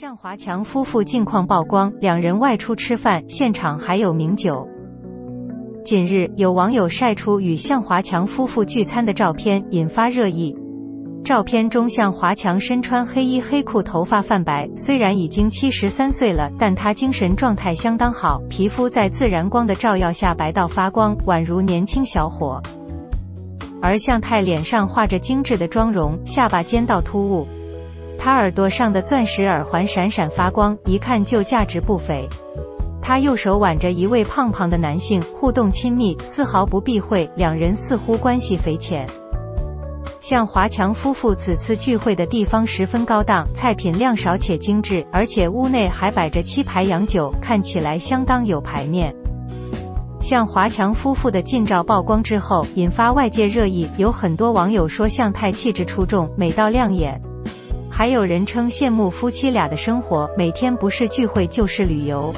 向华强夫妇近况曝光，两人外出吃饭，现场还有名酒。近日，有网友晒出与向华强夫妇聚餐的照片，引发热议。照片中，向华强身穿黑衣黑裤，头发泛白，虽然已经七十三岁了，但他精神状态相当好，皮肤在自然光的照耀下白到发光，宛如年轻小伙。而向太脸上画着精致的妆容，下巴尖到突兀。他耳朵上的钻石耳环闪闪发光，一看就价值不菲。他右手挽着一位胖胖的男性，互动亲密，丝毫不避讳，两人似乎关系匪浅。向华强夫妇此次聚会的地方十分高档，菜品量少且精致，而且屋内还摆着七排洋酒，看起来相当有排面。向华强夫妇的近照曝光之后，引发外界热议，有很多网友说向太气质出众，美到亮眼。还有人称羡慕夫妻俩的生活，每天不是聚会就是旅游。